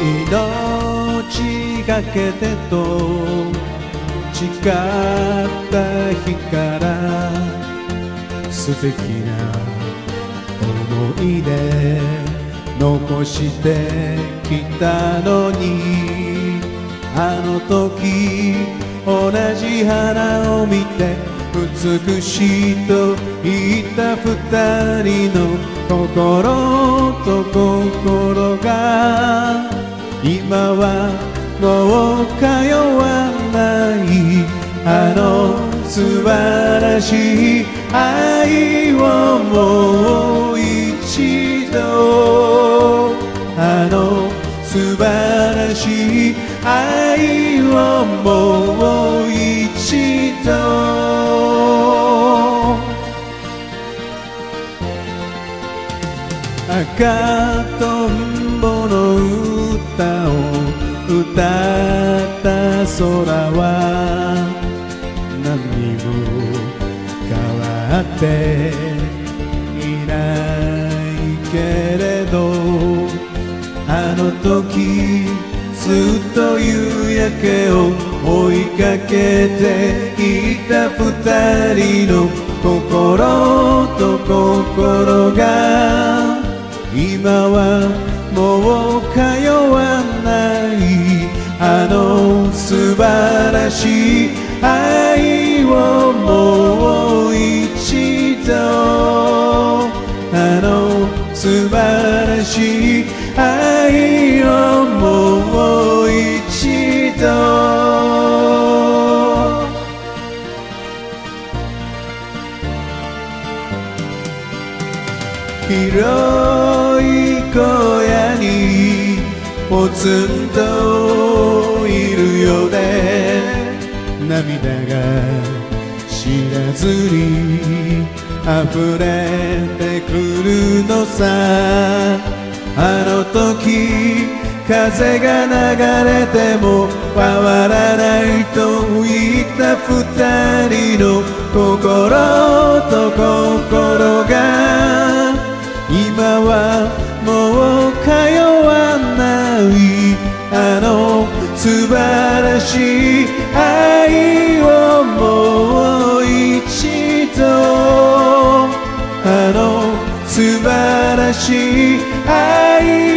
命がけてと誓った日から素敵な思い出残してきたのにあの時同じ花を見て美しいと言った二人の心と心が今はもう通わないあの素晴らしい愛をもう一度あの素晴らしい愛をもう一度赤とんぼの歌を歌った空は何も変わっていないけれどあの時ずっと夕焼けを追いかけていた二人の心と心が今はもう通わないあの素晴らしい愛をもう一度。あの素晴らしい愛をもう一度。広い小屋にポツンと。ずに溢れてくるのさ。あの時風が流れても変わらないと言った二人の心と心が。今はもう通わないあの素晴らしい愛心爱。